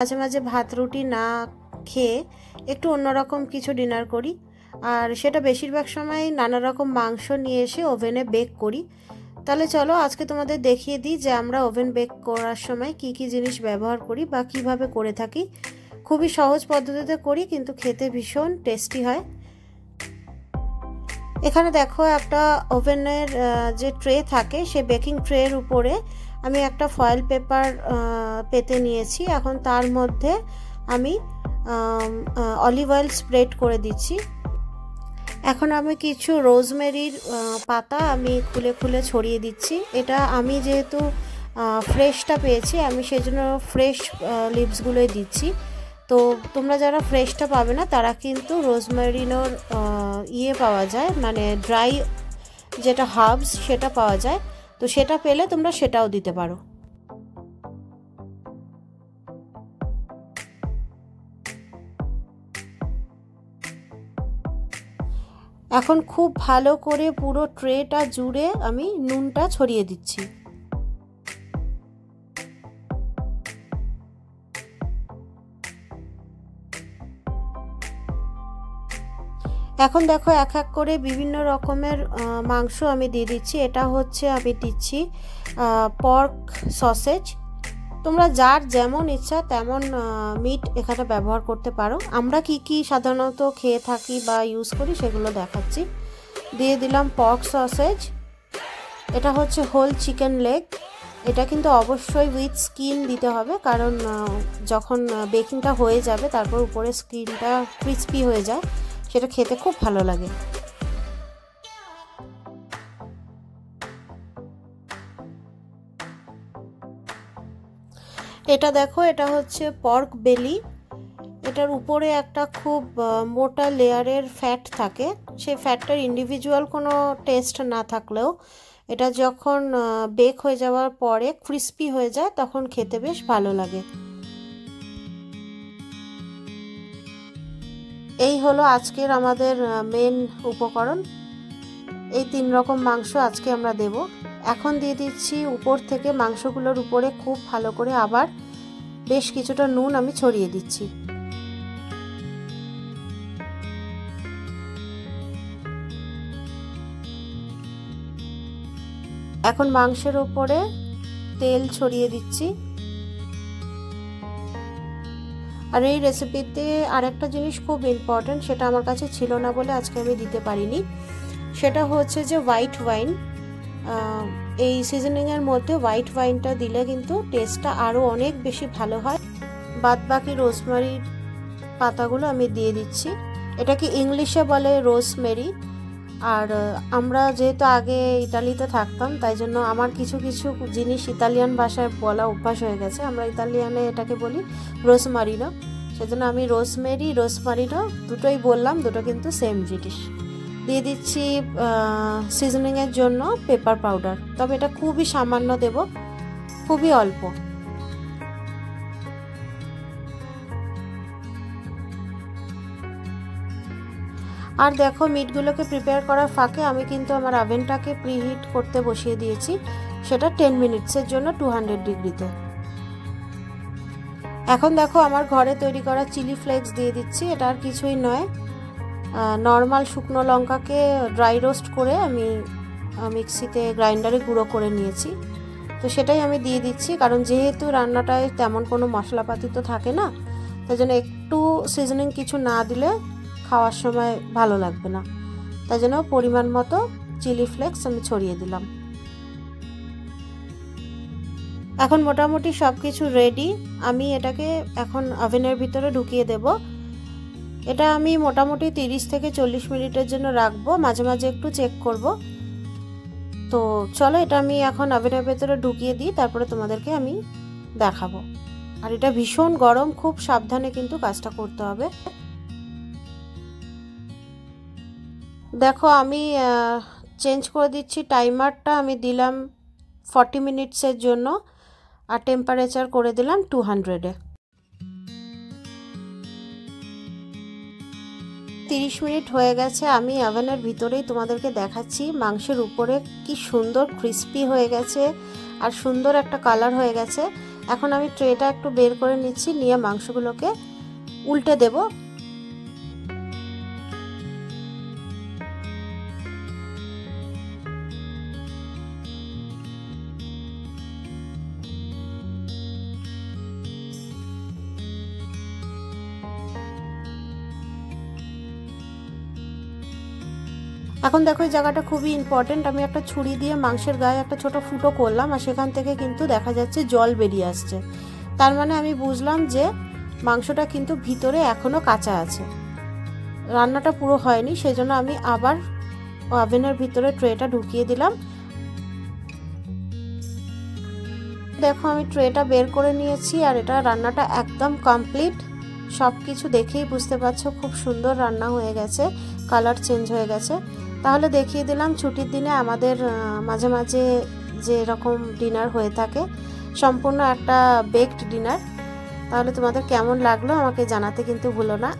মাঝে মাঝে ভাত, রুটি না খেয়ে একটু অন্যরকম কিছু ডিনার করি। আর সেটা বেশিরভাগ সময় নানা রকম মাংস নিয়ে এসে ওভেনে বেক করি। তাহলে চলো আজকে তোমাদের দেখিয়ে দিই যে আমরা ওভেন বেক করার সময় কি কি জিনিস ব্যবহার করি বা কীভাবে করে থাকি। খুবই সহজ পদ্ধতিতে করি কিন্তু খেতে ভীষণ টেস্টি হয়। এখানে দেখো একটা ওভেনের যে ট্রে থাকে সে বেকিং ট্রের উপরে আমি একটা ফয়েল পেপার পেতে নিয়েছি। এখন তার মধ্যে আমি অলিভ অয়েল স্প্রেড করে দিচ্ছি। এখন আমি কিছু রোজমেরির পাতা আমি খুলে খুলে ছড়িয়ে দিচ্ছি। এটা আমি যেহেতু ফ্রেশটা পেয়েছি, আমি সেই জন্য ফ্রেশ লিভসগুলোই দিচ্ছি। তো তোমরা যারা ফ্রেশটা পাবে না, তারা কিন্তু রোজমেরিনোর ইয়ে পাওয়া যায় মানে ড্রাই যেটা হার্বস সেটা পাওয়া যায়। তো সেটা পেলে তোমরা সেটাও দিতে পারো। এখন খুব ভালো করে পুরো ট্রেটা জুড়ে আমি নুনটা ছড়িয়ে দিচ্ছি। এখন দেখো এক এক করে বিভিন্ন রকমের মাংস আমি দিয়ে দিচ্ছি। এটা হচ্ছে আমি দিচ্ছি পর্ক সসেজ তোমরা যার যেমন ইচ্ছা তেমন মিট এখানে ব্যবহার করতে পারো। আমরা কি কি সাধারণত খেয়ে থাকি বা ইউজ করি সেগুলো দেখাচ্ছি। দিয়ে দিলাম পর্ক সসেজ এটা হচ্ছে হোল চিকেন লেগ এটা কিন্তু অবশ্যই উইথ স্কিন দিতে হবে, কারণ যখন বেকিংটা হয়ে যাবে, তারপর উপরে স্কিনটা ক্রিস্পি হয়ে যায়। সেটা খেতে খুব ভালো লাগে। এটা দেখো, এটা হচ্ছে পর্ক বেলি এটার উপরে একটা খুব মোটা লেয়ারের ফ্যাট থাকে। সেই ফ্যাটটার ইন্ডিভিজুয়াল কোনো টেস্ট না থাকলেও এটা যখন বেক হয়ে যাওয়ার পরে ক্রিস্পি হয়ে যায়, তখন খেতে বেশ ভালো লাগে। এই হলো আজকের আমাদের মেন উপকরণ। এই তিন রকম মাংস আজকে আমরা দেব। এখন দিয়ে দিচ্ছি উপর থেকে মাংসগুলোর উপরে খুব ভালো করে আবার বেশ কিছুটা নুন আমি ছড়িয়ে দিচ্ছি। এখন মাংসের উপরে তেল ছড়িয়ে দিচ্ছি। আর এই রেসিপিতে আরেকটা জিনিস খুব ইম্পর্ট্যান্ট সেটা আমার কাছে ছিল না বলে আজকে আমি দিতে পারিনি। সেটা হচ্ছে যে হোয়াইট ওয়াইন এই সিজনিংয়ের মধ্যে হোয়াইট ওয়াইনটা দিলে কিন্তু টেস্টটা আরও অনেক বেশি ভালো হয়। বাদ বাকি রোজমারির পাতাগুলো আমি দিয়ে দিচ্ছি। এটাকে ইংলিশে বলে রোজমেরি আর আমরা যেহেতু আগে ইতালিতে থাকতাম, তাই জন্য আমার কিছু কিছু জিনিস ইতালিয়ান ভাষায় বলা অভ্যাস হয়ে গেছে। আমরা ইতালিয়ানে এটাকে বলি রোজমারিনো। সেজন্য আমি রোজমেরি, রোজমারিনো দুটোই বললাম, দুটো কিন্তু সেম জিনিস। দিয়ে দিচ্ছি সিজনিংয়ের জন্য পেপার পাউডার তবে এটা খুবই সামান্য দেব, খুবই অল্প। আর দেখো মিটগুলোকে প্রিপেয়ার করার ফাঁকে আমি কিন্তু আমার আভেনটাকে প্রিহিট করতে বসিয়ে দিয়েছি। সেটা টেন মিনিটসের জন্য টু হান্ড্রেড ডিগ্রিতে। এখন দেখো, আমার ঘরে তৈরি করা চিলি ফ্লেক্স দিয়ে দিচ্ছি। এটা আর কিছুই নয়। নর্মাল শুকনো লঙ্কাকে ড্রাই রোস্ট করে আমি মিক্সিতে গ্রাইন্ডারে গুঁড়ো করে নিয়েছি। তো সেটাই আমি দিয়ে দিচ্ছি। কারণ যেহেতু রান্নাটায় তেমন কোনো মশলাপাতি তো থাকে না, তাই জন্য একটু সিজনিং কিছু না দিলে খাওয়ার সময় ভালো লাগবে না। তাই জন্য পরিমাণ মতো চিলি ফ্লেক্স আমি ছড়িয়ে দিলাম। এখন মোটামুটি সব কিছু রেডি আমি এটাকে এখন ওভেনের ভিতরে ঢুকিয়ে দেব। এটা আমি মোটামুটি তিরিশ থেকে চল্লিশ মিনিটের জন্য রাখব। মাঝে মাঝে একটু চেক করব। তো চলো এটা আমি এখন ওভেনের ভেতরে ঢুকিয়ে দিই। তারপরে তোমাদেরকে আমি দেখাবো। আর এটা ভীষণ গরম, খুব সাবধানে কিন্তু কাজটা করতে হবে। দেখো, আমি চেঞ্জ করে দিচ্ছি টাইমারটা আমি দিলাম ফর্টি মিনিটসের জন্য আর টেম্পারেচার করে দিলাম টু হান্ড্রেডে তিরিশ মিনিট হয়ে গেছে, আমি ওভেনের ভিতরেই তোমাদেরকে দেখাচ্ছি মাংসের উপরে কি সুন্দর ক্রিস্পি হয়ে গেছে আর সুন্দর একটা কালার হয়ে গেছে। এখন আমি ট্রেটা একটু বের করে নিচ্ছি, নিয়ে মাংসগুলোকে উল্টে দেব। এখন দেখো, এই জায়গাটা খুবই ইম্পর্টেন্ট আমি একটা ছুরি দিয়ে মাংসের গায়ে একটা ছোট ফুটো করলাম আর সেখান থেকে কিন্তু দেখা যাচ্ছে জল বেরিয়ে আসছে। তার মানে আমি বুঝলাম যে মাংসটা কিন্তু ভিতরে এখনও কাঁচা আছে। রান্নাটা পুরো হয়নি সেই জন্য আমি আবার ওভেনের ভিতরে ট্রেটা ঢুকিয়ে দিলাম। দেখো, আমি ট্রেটা বের করে নিয়েছি আর এটা রান্নাটা একদম কমপ্লিট সব কিছু দেখেই বুঝতে পারছ, খুব সুন্দর রান্না হয়ে গেছে কালার চেঞ্জ হয়ে গেছে। তাহলে দেখিয়ে দিলাম ছুটির দিনে আমাদের মাঝে মাঝে যে রকম ডিনার হয়ে থাকে, সম্পূর্ণ একটা বেকড ডিনার তাহলে তোমাদের কেমন লাগল আমাকে জানাতে কিন্তু ভুলো না।